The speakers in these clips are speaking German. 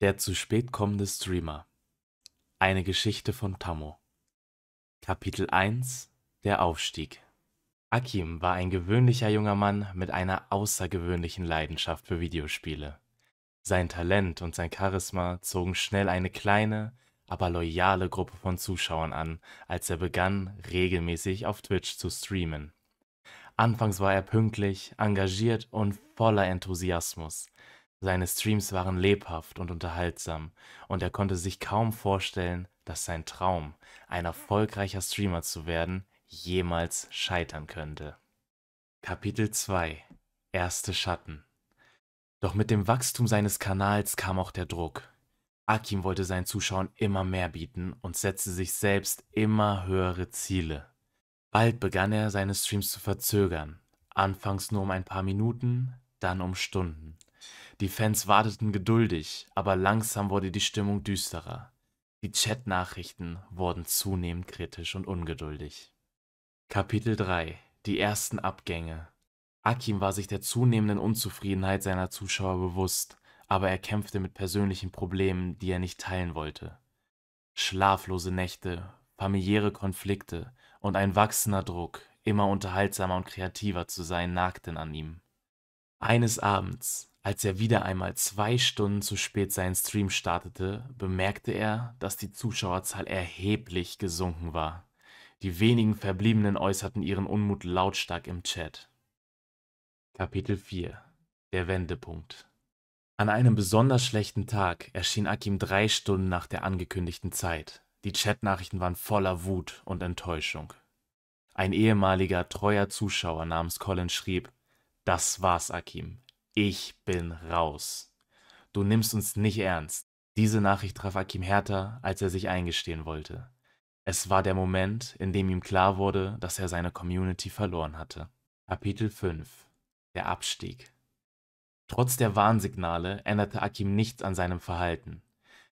Der zu spät kommende Streamer. Eine Geschichte von Tammo. Kapitel 1 Der Aufstieg. Akim war ein gewöhnlicher junger Mann mit einer außergewöhnlichen Leidenschaft für Videospiele. Sein Talent und sein Charisma zogen schnell eine kleine, aber loyale Gruppe von Zuschauern an, als er begann, regelmäßig auf Twitch zu streamen. Anfangs war er pünktlich, engagiert und voller Enthusiasmus. Seine Streams waren lebhaft und unterhaltsam, und er konnte sich kaum vorstellen, dass sein Traum, ein erfolgreicher Streamer zu werden, jemals scheitern könnte. Kapitel 2 Erste Schatten Doch mit dem Wachstum seines Kanals kam auch der Druck. Akim wollte seinen Zuschauern immer mehr bieten und setzte sich selbst immer höhere Ziele. Bald begann er, seine Streams zu verzögern, anfangs nur um ein paar Minuten, dann um Stunden. Die Fans warteten geduldig, aber langsam wurde die Stimmung düsterer. Die Chat-Nachrichten wurden zunehmend kritisch und ungeduldig. Kapitel 3 Die ersten Abgänge Akim war sich der zunehmenden Unzufriedenheit seiner Zuschauer bewusst, aber er kämpfte mit persönlichen Problemen, die er nicht teilen wollte. Schlaflose Nächte, familiäre Konflikte und ein wachsender Druck, immer unterhaltsamer und kreativer zu sein, nagten an ihm. Eines Abends, als er wieder einmal zwei Stunden zu spät seinen Stream startete, bemerkte er, dass die Zuschauerzahl erheblich gesunken war. Die wenigen Verbliebenen äußerten ihren Unmut lautstark im Chat. Kapitel 4 Der Wendepunkt An einem besonders schlechten Tag erschien Akim drei Stunden nach der angekündigten Zeit. Die Chatnachrichten waren voller Wut und Enttäuschung. Ein ehemaliger treuer Zuschauer namens Colin schrieb, das war's, Akim. Ich bin raus. Du nimmst uns nicht ernst. Diese Nachricht traf Akim härter, als er sich eingestehen wollte. Es war der Moment, in dem ihm klar wurde, dass er seine Community verloren hatte. Kapitel 5 Der Abstieg Trotz der Warnsignale änderte Akim nichts an seinem Verhalten.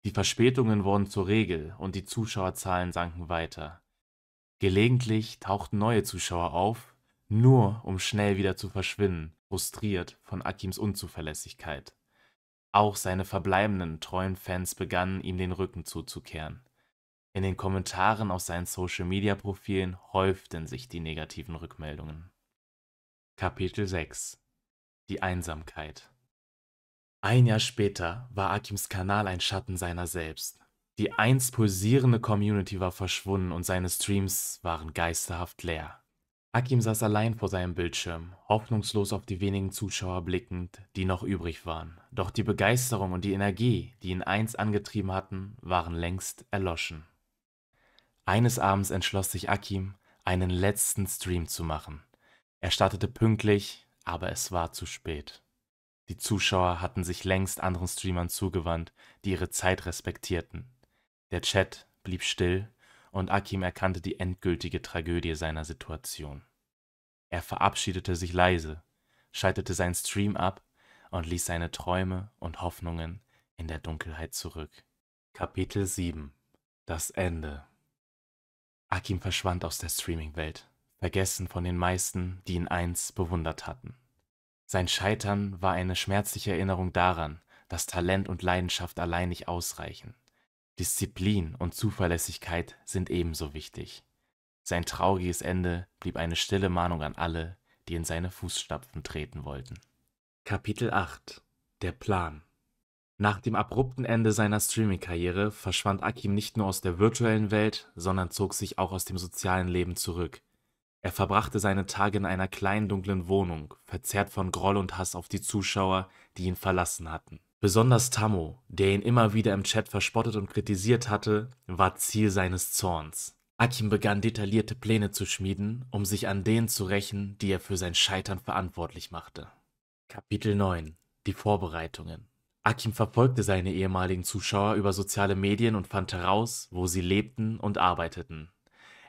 Die Verspätungen wurden zur Regel und die Zuschauerzahlen sanken weiter. Gelegentlich tauchten neue Zuschauer auf, nur um schnell wieder zu verschwinden, frustriert von Akims Unzuverlässigkeit. Auch seine verbleibenden treuen Fans begannen ihm den Rücken zuzukehren. In den Kommentaren auf seinen Social-Media-Profilen häuften sich die negativen Rückmeldungen. Kapitel 6 Die Einsamkeit ein Jahr später war Akims Kanal ein Schatten seiner selbst. Die einst pulsierende Community war verschwunden und seine Streams waren geisterhaft leer. Akim saß allein vor seinem Bildschirm, hoffnungslos auf die wenigen Zuschauer blickend, die noch übrig waren. Doch die Begeisterung und die Energie, die ihn einst angetrieben hatten, waren längst erloschen. Eines Abends entschloss sich Akim, einen letzten Stream zu machen. Er startete pünktlich, aber es war zu spät. Die Zuschauer hatten sich längst anderen Streamern zugewandt, die ihre Zeit respektierten. Der Chat blieb still und Akim erkannte die endgültige Tragödie seiner Situation. Er verabschiedete sich leise, schaltete seinen Stream ab und ließ seine Träume und Hoffnungen in der Dunkelheit zurück. Kapitel 7 Das Ende Akim verschwand aus der Streaming-Welt, vergessen von den meisten, die ihn einst bewundert hatten. Sein Scheitern war eine schmerzliche Erinnerung daran, dass Talent und Leidenschaft allein nicht ausreichen. Disziplin und Zuverlässigkeit sind ebenso wichtig. Sein trauriges Ende blieb eine stille Mahnung an alle, die in seine Fußstapfen treten wollten. Kapitel 8 Der Plan Nach dem abrupten Ende seiner Streaming-Karriere verschwand Akim nicht nur aus der virtuellen Welt, sondern zog sich auch aus dem sozialen Leben zurück, er verbrachte seine Tage in einer kleinen dunklen Wohnung, verzerrt von Groll und Hass auf die Zuschauer, die ihn verlassen hatten. Besonders Tammo, der ihn immer wieder im Chat verspottet und kritisiert hatte, war Ziel seines Zorns. Akim begann detaillierte Pläne zu schmieden, um sich an denen zu rächen, die er für sein Scheitern verantwortlich machte. Kapitel 9 Die Vorbereitungen Akim verfolgte seine ehemaligen Zuschauer über soziale Medien und fand heraus, wo sie lebten und arbeiteten.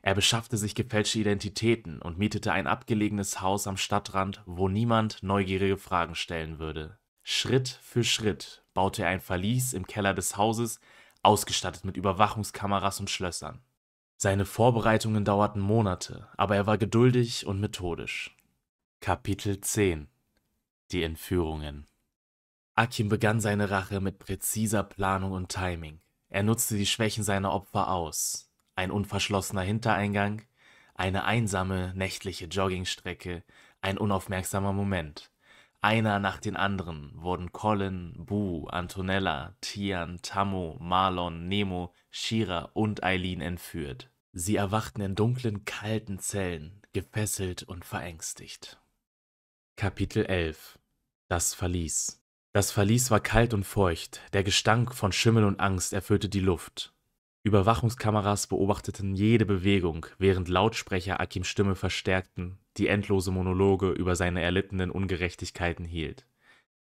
Er beschaffte sich gefälschte Identitäten und mietete ein abgelegenes Haus am Stadtrand, wo niemand neugierige Fragen stellen würde. Schritt für Schritt baute er ein Verlies im Keller des Hauses, ausgestattet mit Überwachungskameras und Schlössern. Seine Vorbereitungen dauerten Monate, aber er war geduldig und methodisch. Kapitel 10 Die Entführungen Akim begann seine Rache mit präziser Planung und Timing. Er nutzte die Schwächen seiner Opfer aus. Ein unverschlossener Hintereingang, eine einsame nächtliche Joggingstrecke, ein unaufmerksamer Moment. Einer nach den anderen wurden Colin, Boo, Antonella, Tian, Tammo, Marlon, Nemo, Shira und Eileen entführt. Sie erwachten in dunklen, kalten Zellen, gefesselt und verängstigt. Kapitel 11 Das Verlies Das Verlies war kalt und feucht, der Gestank von Schimmel und Angst erfüllte die Luft. Überwachungskameras beobachteten jede Bewegung, während Lautsprecher Akims Stimme verstärkten, die endlose Monologe über seine erlittenen Ungerechtigkeiten hielt.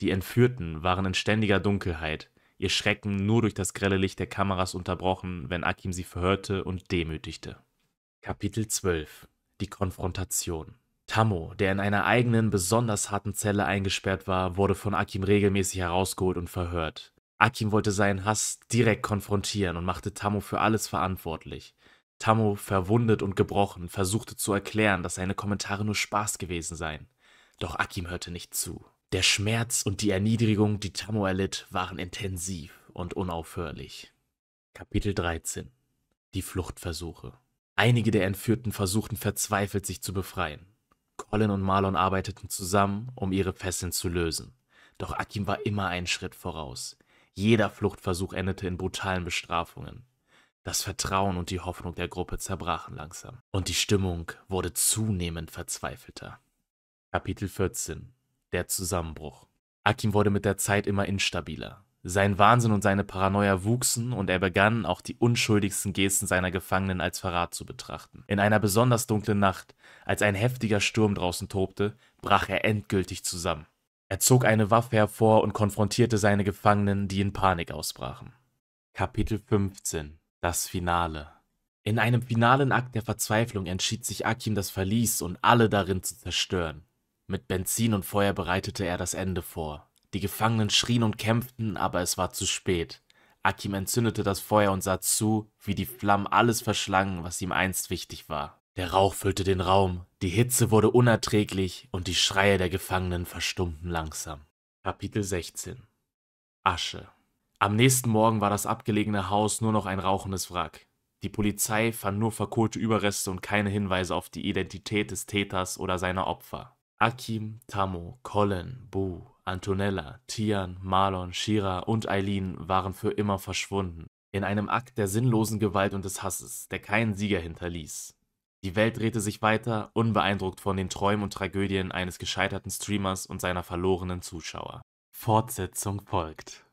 Die Entführten waren in ständiger Dunkelheit, ihr Schrecken nur durch das grelle Licht der Kameras unterbrochen, wenn Akim sie verhörte und demütigte. Kapitel 12 Die Konfrontation Tammo, der in einer eigenen, besonders harten Zelle eingesperrt war, wurde von Akim regelmäßig herausgeholt und verhört. Akim wollte seinen Hass direkt konfrontieren und machte Tammo für alles verantwortlich. Tammo, verwundet und gebrochen, versuchte zu erklären, dass seine Kommentare nur Spaß gewesen seien. Doch Akim hörte nicht zu. Der Schmerz und die Erniedrigung, die Tammo erlitt, waren intensiv und unaufhörlich. Kapitel 13 Die Fluchtversuche Einige der Entführten versuchten verzweifelt, sich zu befreien. Colin und Marlon arbeiteten zusammen, um ihre Fesseln zu lösen. Doch Akim war immer einen Schritt voraus. Jeder Fluchtversuch endete in brutalen Bestrafungen. Das Vertrauen und die Hoffnung der Gruppe zerbrachen langsam. Und die Stimmung wurde zunehmend verzweifelter. Kapitel 14 Der Zusammenbruch Akim wurde mit der Zeit immer instabiler. Sein Wahnsinn und seine Paranoia wuchsen und er begann, auch die unschuldigsten Gesten seiner Gefangenen als Verrat zu betrachten. In einer besonders dunklen Nacht, als ein heftiger Sturm draußen tobte, brach er endgültig zusammen. Er zog eine Waffe hervor und konfrontierte seine Gefangenen, die in Panik ausbrachen. Kapitel 15 Das Finale In einem finalen Akt der Verzweiflung entschied sich Akim das Verlies und alle darin zu zerstören. Mit Benzin und Feuer bereitete er das Ende vor. Die Gefangenen schrien und kämpften, aber es war zu spät. Akim entzündete das Feuer und sah zu, wie die Flammen alles verschlangen, was ihm einst wichtig war. Der Rauch füllte den Raum, die Hitze wurde unerträglich und die Schreie der Gefangenen verstummten langsam. Kapitel 16 Asche Am nächsten Morgen war das abgelegene Haus nur noch ein rauchendes Wrack. Die Polizei fand nur verkohlte Überreste und keine Hinweise auf die Identität des Täters oder seiner Opfer. Akim, Tammo, Colin, Boo, Antonella, Tian, Marlon, Shira und Eileen waren für immer verschwunden. In einem Akt der sinnlosen Gewalt und des Hasses, der keinen Sieger hinterließ. Die Welt drehte sich weiter, unbeeindruckt von den Träumen und Tragödien eines gescheiterten Streamers und seiner verlorenen Zuschauer. Fortsetzung folgt